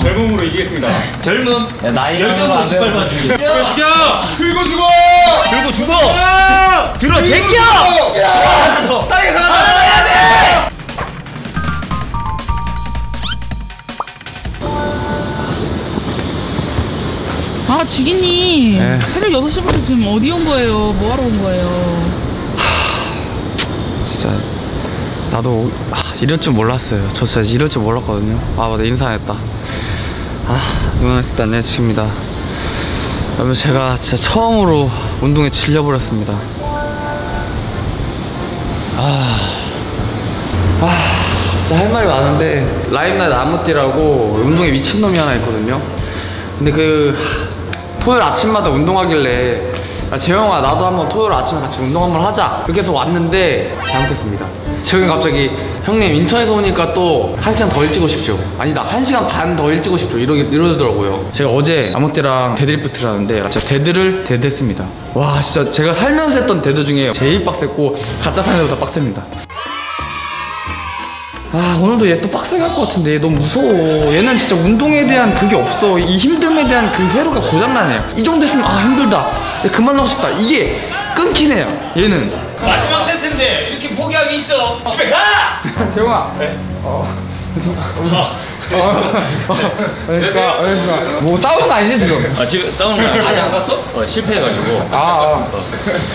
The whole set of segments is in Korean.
젊음으로 이기겠습니다. 젊음 나이 열정으로 짓밟아주기 죽여! 들고 죽어! 들고 죽어 들어 챙겨 하나 더 땅에 살아야 돼! 아 지기님 네. 새벽 6시부터 지금 어디 온 거예요? 뭐 하러 온 거예요? 진짜 나도 아, 이럴 줄 몰랐어요. 저 진짜 이럴 줄 몰랐거든요. 아 맞다 인사했다. 아때 안녕하십니다. 여러분 제가 진짜 처음으로 운동에 질려버렸습니다. 아, 아 진짜 할 말이 많은데 라임날 나무띠라고 운동에 미친놈이 하나 있거든요. 근데 그 토요일 아침마다 운동하길래 아, 재영아 나도 한번 토요일 아침에 같이 운동 한번 하자 그렇게 해서 왔는데 잘못했습니다 재영이 갑자기 형님 인천에서 오니까 또 한 시간 더 일찍 오십시오. 아니다 한 시간 반 더 일찍 오십시오. 이러, 이러더라고요. 제가 어제 아무때랑 deadlift를 하는데 진짜 dead를 dead했습니다. 와 진짜 제가 살면서 했던 dead 중에 제일 빡셌고 가짜 사나이보다 빡셉니다. 아 오늘도 얘 또 빡세게 할 것 같은데. 얘 너무 무서워. 얘는 진짜 운동에 대한 그게 없어. 이 힘듦에 대한 그 회로가 고장나네요 이 정도 했으면 아 힘들다. 얘 그만 하고 싶다. 이게 끊기네요. 얘는. 마지 막 세트인데 이렇게 포기하기 있어. 집에 가! 재용아. 네? 어. 그러니까 그러니까 뭐 싸우는 거 아니지 지금? 아 집에 싸우는 거야? 아직 안 갔어? 어 실패해가지고. 아, 아,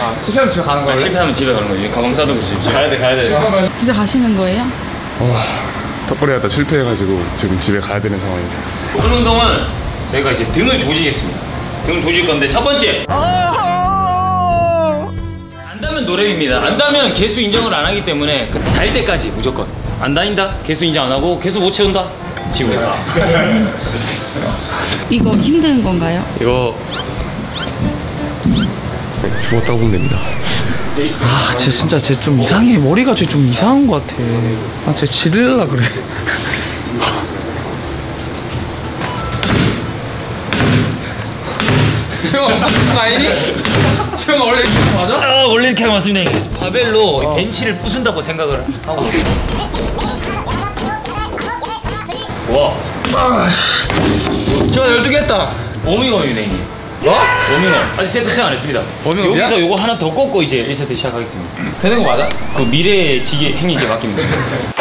아 실패하면 집에 가는 거야 실패하면 집에 가는 거지. 가방 싸두고 집에. 가야 돼, 가야 돼. 진짜 가시는 거예요? 턱걸이 하다 실패해가지고 지금 집에 가야 되는 상황이에요. 오늘 운동은 저희가 이제 등을 조지겠습니다. 등을 조질 건데 첫 번째 노래입니다 안다면 개수 인정을 안 하기 때문에 그달 때까지 무조건 안 다닌다 개수 인정 안 하고 개수 못 채운다 지우겠다 이거 힘든 건가요? 이거 네, 죽었다고 보면 됩니다. 아, 쟤 진짜 쟤 좀 이상해. 머리가 쟤 좀 이상한 것 같아. 아, 쟤 지릴라 그래. 거 아니니? 지영아 원래 이렇게 맞아? 아 원래 이렇게 하면 맞습니다 형님 바벨로 벤치를 부순다고 생각을 하고 와 지영아 12개 했다. 워밍업이네 형님 뭐? 워밍업 아직 세트 시작 안 했습니다 워밍업이야? 여기서 요거 하나 더 꽂고 이제 1세트 시작하겠습니다 되는 거 맞아? 그 미래의 기계 행님께 맡깁니다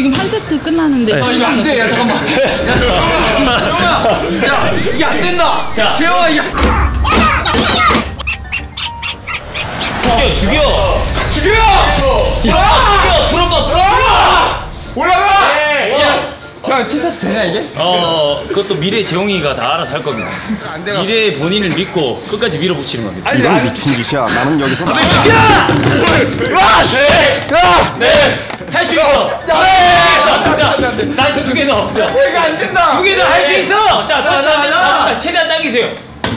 지금 한 세트 끝나는데 네. 아, 이거 안 돼. 야, 잠깐만. 야, 지영아. 야, 이게 안 된다. 자. 지영아, 이게. 죽여 죽여 죽여! 죽여 풀어봐 풀어봐 올라가! 네. 야, 야, 7세트 되냐, 이게? 어 그것도 미래 재홍이가 다 알아서 할 겁니다. 미래의 본인을 믿고 끝까지 밀어붙이는 겁니다 아니, 아니. 할 수 있어 자, 자 다시 두 개더 내가 안 된다. 두 개 더 할 수 있어 자 자, 자. 더 최대한 당기세요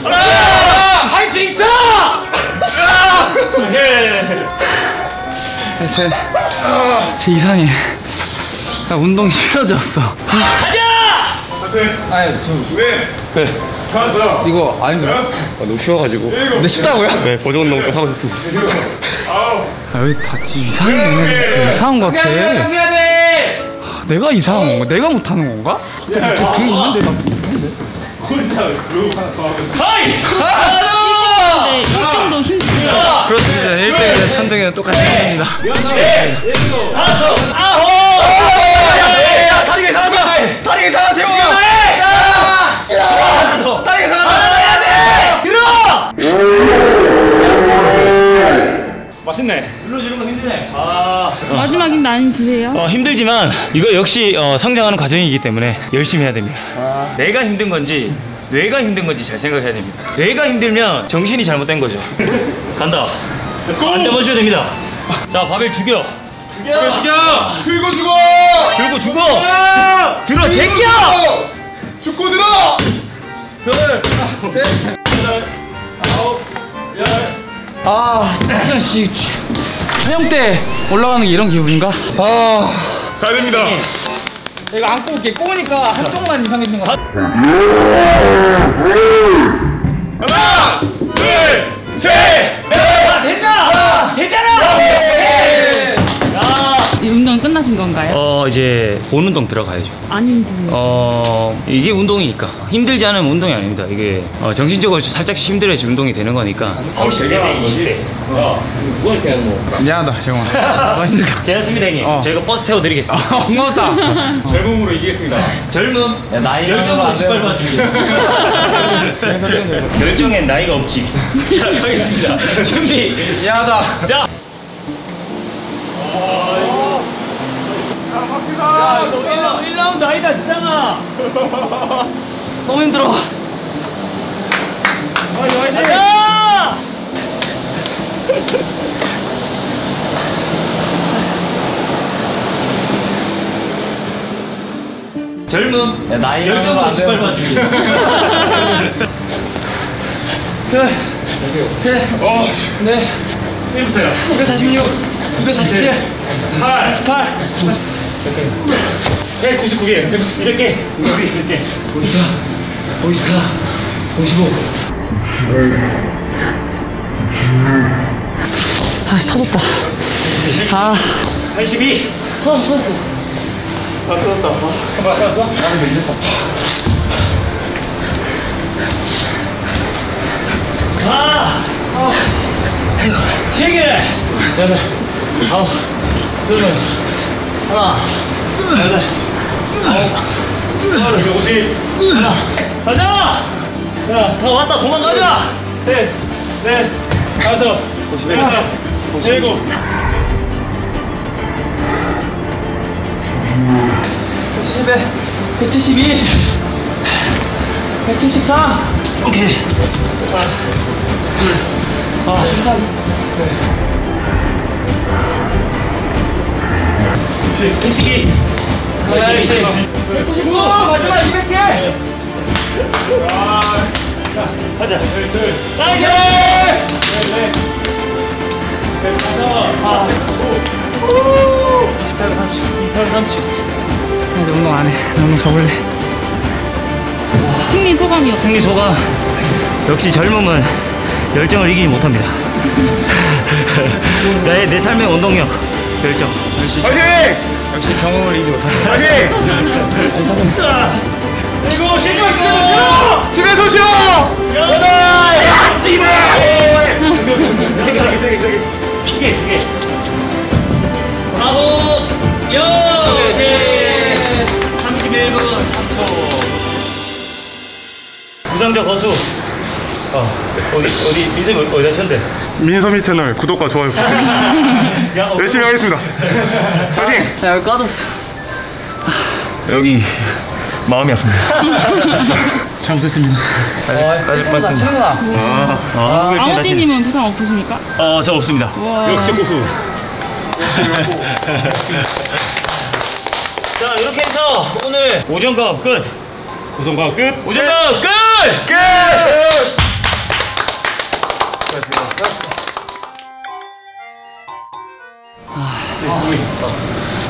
할 수 있어 예. 아, 쟤, 쟤 이상해. 나 운동 싫어졌어. 가자 아니, 저, 네. 좋았어. 이거 아닌데. 아, 너무 쉬워가지고. 근데 쉽다고요? 네, 보조 운동 좀 하고 있습니다. 아, 여기 다 이상해. 얘네 이상한 것 같아. 해야 돼! 내가 이상한 건가? 내가 못하는 건가? 저 등이 있는데 나. 하이 네, 1등도 힘들어요. 그렇습니다. 1등이랑 천등이랑 똑같이 합니다. 하나 더 아홉 야, 다리가 이상하다. 다리가 이상하다. 하나 더 다리가 이상하다. 맛있네 눌러주는 거 힘드네 아 마지막인 나인 드세요. 어, 힘들지만 이거 역시 어, 성장하는 과정이기 때문에 열심히 해야 됩니다. 내가 힘든 건지 뇌가 힘든 건지 잘 생각해야 됩니다. 뇌가 힘들면 정신이 잘못된 거죠. 간다. 앉아 보셔도 됩니다. 자, 바벨 죽여. 죽여, 죽여. 들고 죽어! 들고 죽어. 들어 챙겨. 죽고 들어! 아, 진짜 씨. 촬영 때 올라가는 게 이런 기분인가? 아, 가야 됩니다. 내가 안고 올게. 꼬우니까 한쪽만 이상해진 것 같아. 하나, 둘, 셋! 아. 야. 이 운동 끝났습니다. 하신 건가요? 어 이제 본 운동 들어가야죠. 안 힘드세요? 어 이게 운동이니까 힘들지 않으면 운동이 아닙니다. 이게 어, 정신적으로 살짝 힘들어야지 운동이 되는 거니까. 30대, 20대. 미안하다 재영아 나 힘들다 괜찮습니다 형님. 어. 저희가 버스 태워드리겠습니다. 고맙다 젊음으로 이기겠습니다. 젊음 나이 안 58만 주기. 열정엔 나이가 없지. 자 가겠습니다. 준비. 미안하다 자. 1라운드, 1라운드 아니다, 지상아. 너무 힘들어. 가자! 젊음, 야, 나이 열정은 나이가 안 58만 주기. 네246 247 8, 48, 199개, 200개, 200개. 54 54 55 아씨 터졌다. 아. 82. 아, 세 개. 여덟, 아홉, 스물, 하나. 둘 아홉 오십. 하나. 가자! 야다 왔다. 도망가자! 셋넷. 다섯. 오십. 하나 일곱. 백칠십에. 백칠십이. 백칠십삼. 오케이. 하나 둘아 삼. 네. 112 199 마지막 200개 하자 나이스 아, 230, 230. 이제 운동 안 해. 운동 접을래. 승리 소감이요. 승리 소감. 역시 젊음은 열정을 이기지 못합니다. 나의 내 삶의 운동력. 열정. 파이팅! 역시 경험을 못한다 파이팅! 그리고 실격 지내보세요! 집에 도시오! 여덟! 씨발! 이게 이게. 아홉, 열, 네, 31분 3초. 부상자 거수. 어, 어디 어디 민쌤 어디다 쳤는데? 민서미 채널 구독과 좋아요 부탁드립니다. 야, 어, 열심히 하겠습니다. 파이팅! 야 여기 까졌어 여기 마음이 아픕니다. 잘못했습니다 빠질 뻔했습니다. 친구나 아, 그걸 이렇게 아우띠님은 부상 없으십니까? 어, 저 없습니다. 와. 역시 고수. 자, 이렇게 해서 오늘 오전 과업 끝. 고성과 끝. 오전 과업 끝! 끝!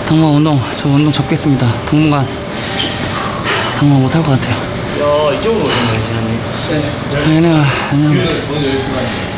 당분간 운동 저 운동 접겠습니다 당분간 당분간 못할 것 같아요 야, 이쪽으로 오셨네, 지난님. 얘네가 얘네가